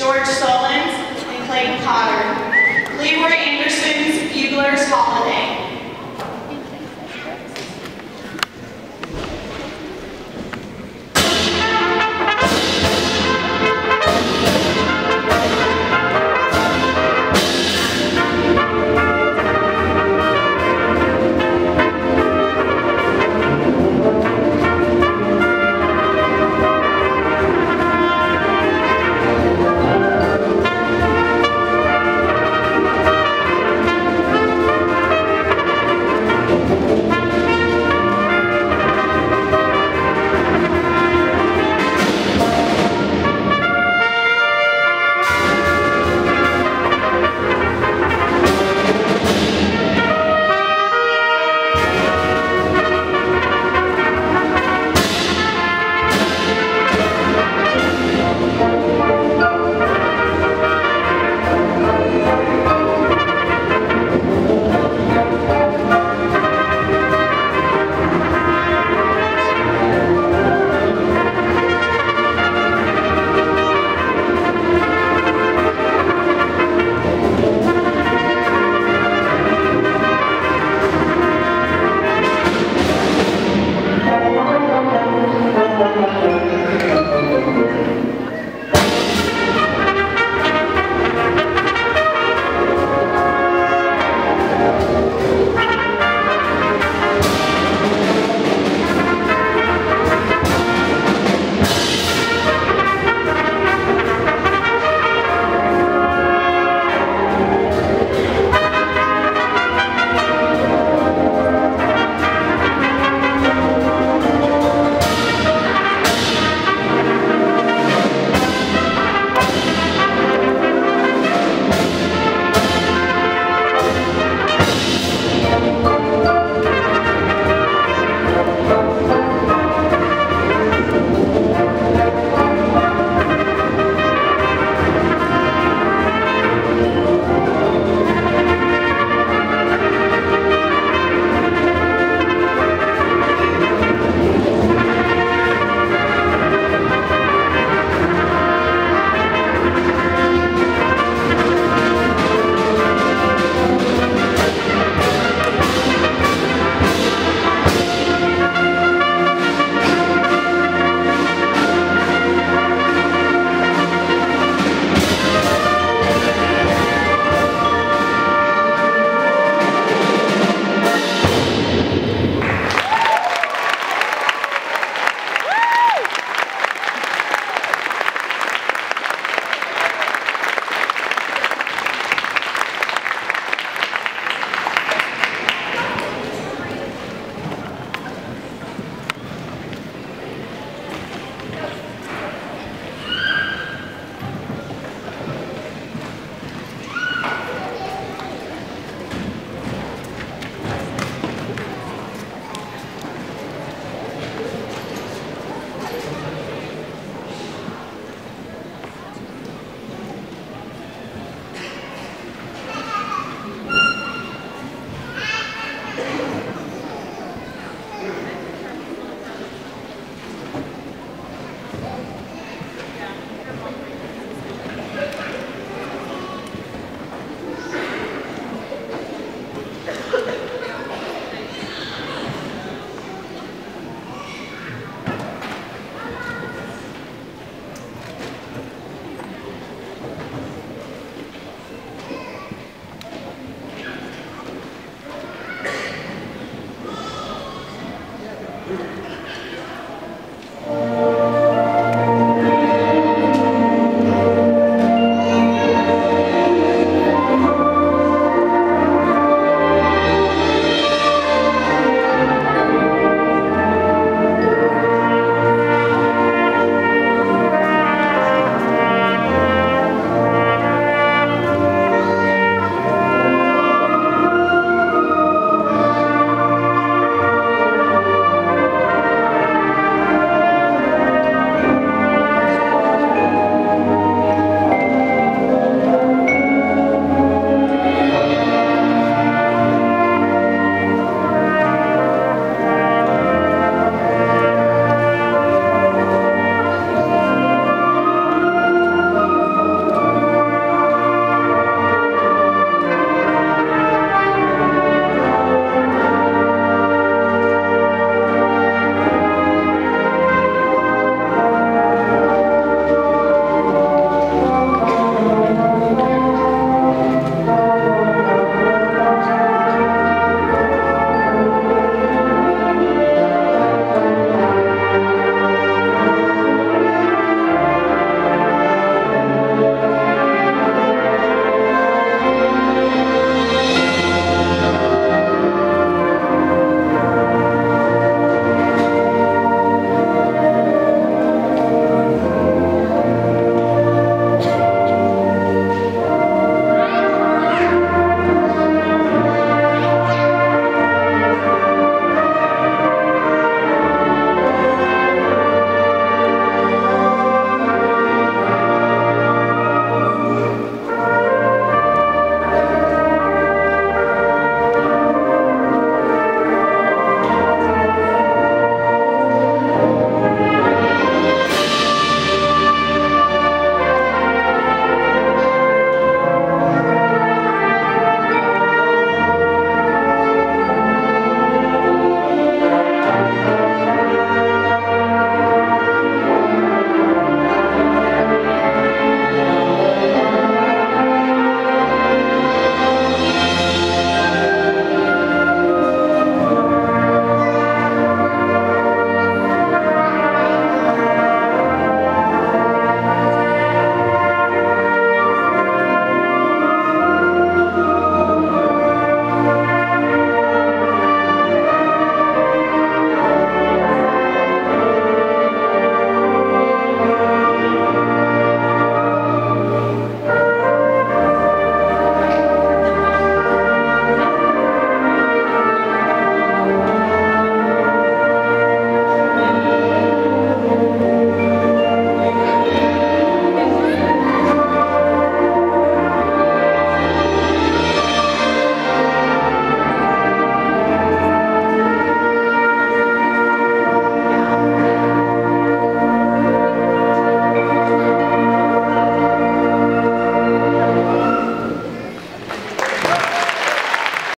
George Solins, and Clayton Cotter. Leroy Anderson's Bugler's Holiday. Música